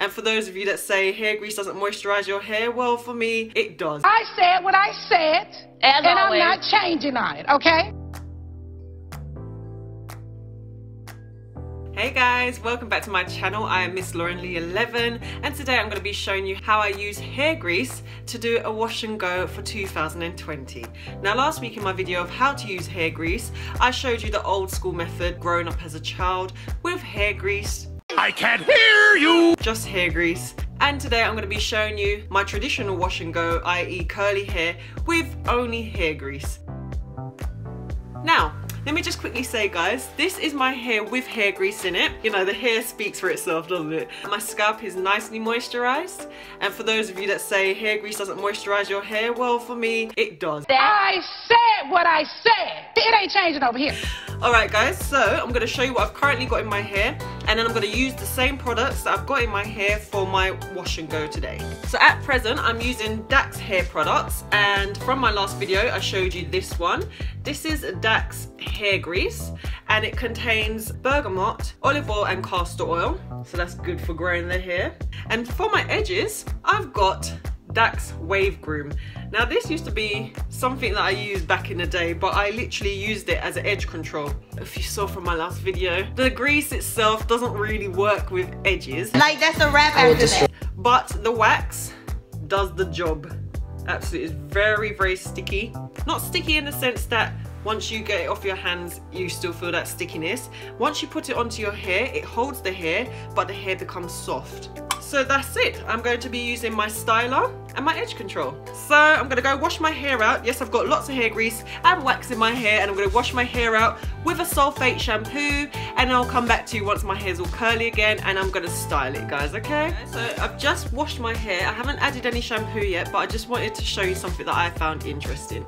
And for those of you that say hair grease doesn't moisturize your hair, well, for me, it does. I said what I said, As and always. I'm not changing on it, okay? Hey guys, welcome back to my channel. I am Miss Lauren Leigh 11 and today I'm going to be showing you how I use hair grease to do a wash and go for 2020. Now last week in my video of how to use hair grease, I showed you the old school method growing up as a child with hair grease. I can't hear you! Just hair grease. And today I'm going to be showing you my traditional wash and go, i.e. curly hair with only hair grease. Now, let me just quickly say guys, this is my hair with hair grease in it. You know, the hair speaks for itself, doesn't it? My scalp is nicely moisturized. And for those of you that say hair grease doesn't moisturize your hair, well for me, it does. I said what I said. It ain't changing over here. Alright guys, so I'm going to show you what I've currently got in my hair and then I'm going to use the same products that I've got in my hair for my wash and go today. So at present I'm using Dax hair products and from my last video I showed you this one. This is Dax hair grease and it contains bergamot, olive oil and castor oil so that's good for growing the hair. And for my edges I've got Dax Wave Groom. Now this used to be something that I used back in the day, but I literally used it as an edge control. If you saw from my last video, the grease itself doesn't really work with edges, Like that's a wrap after that. but the wax does the job. Absolutely, it's very, very sticky. Not sticky in the sense that once you get it off your hands, you still feel that stickiness. Once you put it onto your hair, it holds the hair, but the hair becomes soft. So that's it. I'm going to be using my styler and my edge control. So I'm gonna go wash my hair out. Yes, I've got lots of hair grease and wax in my hair and I'm gonna wash my hair out with a sulfate shampoo and I'll come back to you once my hair's all curly again and I'm gonna style it guys, okay? So I've just washed my hair. I haven't added any shampoo yet, but I just wanted to show you something that I found interesting.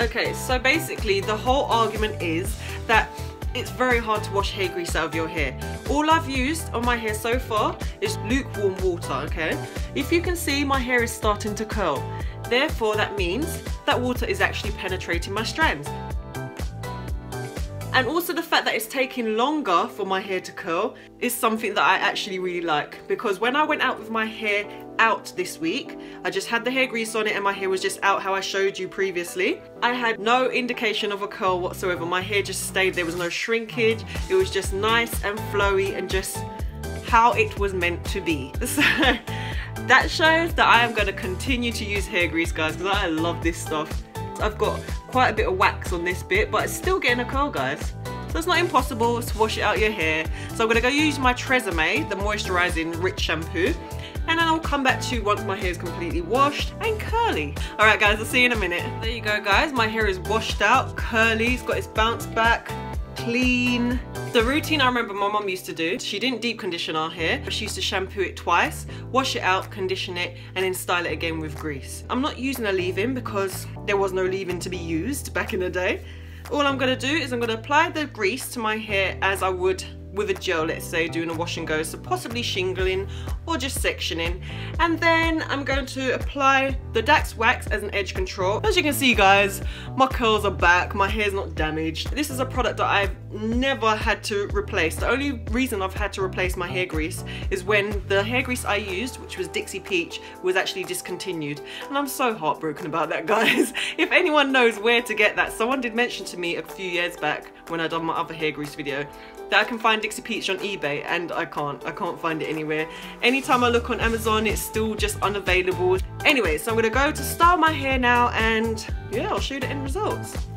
Okay, so basically the whole argument is that it's very hard to wash hair grease out of your hair. All I've used on my hair so far is lukewarm water, okay? If you can see, my hair is starting to curl. Therefore, that means that water is actually penetrating my strands. And also the fact that it's taking longer for my hair to curl is something that I actually really like because when I went out with my hair out this week, I just had the hair grease on it and my hair was just out how I showed you previously. I had no indication of a curl whatsoever. My hair just stayed, there was no shrinkage. It was just nice and flowy and just how it was meant to be. So that shows that I am going to continue to use hair grease guys because I love this stuff. I've got quite a bit of wax on this bit, but it's still getting a curl, guys. So it's not impossible to wash it out your hair. So I'm gonna go use my Tresemme, the moisturizing rich shampoo, and then I'll come back to you once my hair is completely washed and curly. All right, guys, I'll see you in a minute. There you go, guys. My hair is washed out, curly, it's got its bounce back, clean. The routine I remember my mom used to do, she didn't deep condition our hair, but she used to shampoo it twice, wash it out, condition it, and then style it again with grease. I'm not using a leave-in because there was no leave-in to be used back in the day. All I'm gonna do is I'm gonna apply the grease to my hair as I would with a gel, let's say, doing a wash and go, so possibly shingling or just sectioning. And then I'm going to apply the Dax Wax as an edge control. As you can see, guys, my curls are back, my hair's not damaged. This is a product that I've never had to replace. The only reason I've had to replace my hair grease is when the hair grease I used, which was Dixie Peach, was actually discontinued. And I'm so heartbroken about that, guys. if anyone knows where to get that, someone did mention to me a few years back when I done my other hair grease video that I can find Dixie Peach on eBay and I can't. I can't find it anywhere. Anytime I look on Amazon, it's still just unavailable. Anyway, so I'm gonna go to style my hair now and yeah, I'll show you the end results.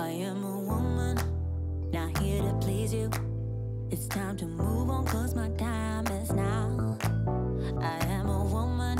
I am a woman, not here to please you. It's time to move on, cause my time is now. I am a woman,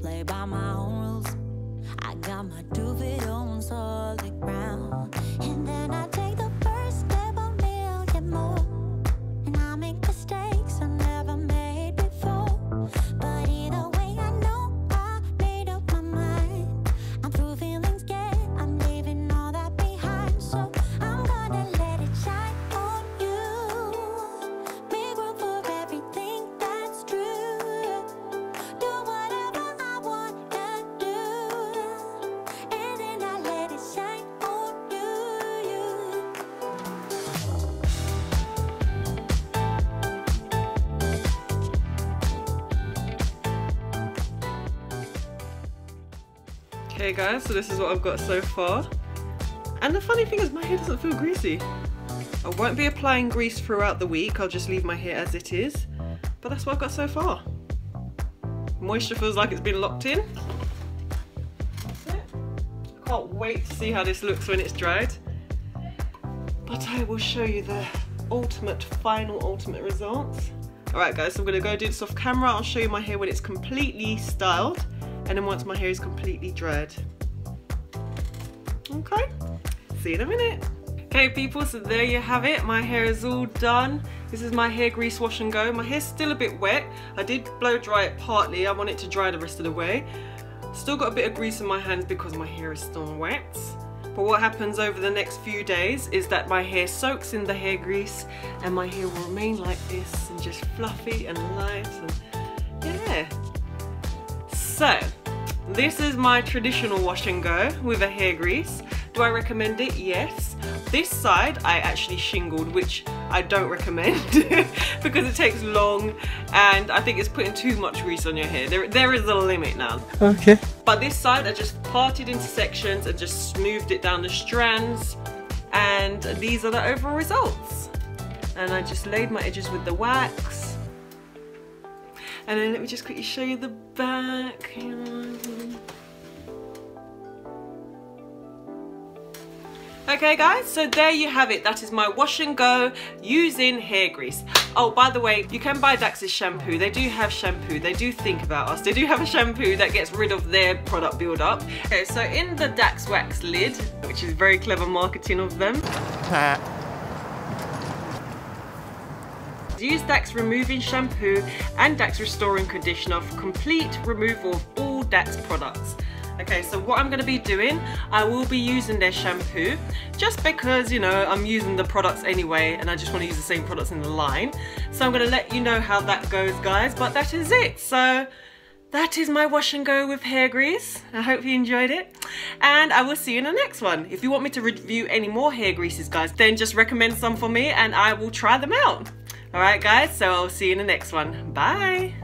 play by my own rules. I got my feet on solid ground. Okay guys, so this is what I've got so far. And the funny thing is my hair doesn't feel greasy. I won't be applying grease throughout the week, I'll just leave my hair as it is. But that's what I've got so far. Moisture feels like it's been locked in. That's it. I can't wait to see how this looks when it's dried. But I will show you the ultimate, final ultimate results. Alright guys, so I'm gonna go do this off camera. I'll show you my hair when it's completely styled and then once my hair is completely dried. Okay, see you in a minute. Okay people, so there you have it. My hair is all done. This is my hair grease wash and go. My hair's still a bit wet. I did blow dry it partly. I want it to dry the rest of the way. Still got a bit of grease in my hands because my hair is still wet. But what happens over the next few days is that my hair soaks in the hair grease and my hair will remain like this and just fluffy and light and yeah. So, this is my traditional wash and go with a hair grease. Do I recommend it? Yes. This side I actually shingled, which I don't recommend because it takes long and I think it's putting too much grease on your hair. There, there is a limit now. Okay. But this side I just parted into sections and just smoothed it down the strands and these are the overall results. And I just laid my edges with the wax. And then let me just quickly show you the back. Okay guys, so there you have it. That is my wash and go using hair grease. Oh, by the way, you can buy Dax's shampoo. They do have shampoo. They do think about us. They do have a shampoo that gets rid of their product buildup. Okay, so in the Dax Wax lid, which is very clever marketing of them, Use Dax Removing Shampoo and Dax Restoring Conditioner for complete removal of all Dax products. Okay, so what I'm going to be doing, I will be using their shampoo just because, you know, I'm using the products anyway and I just want to use the same products in the line. So I'm going to let you know how that goes, guys, but that is it. So that is my wash and go with hair grease. I hope you enjoyed it. And I will see you in the next one. If you want me to review any more hair greases, guys, then just recommend some for me and I will try them out. All right, guys, so I'll see you in the next one. Bye.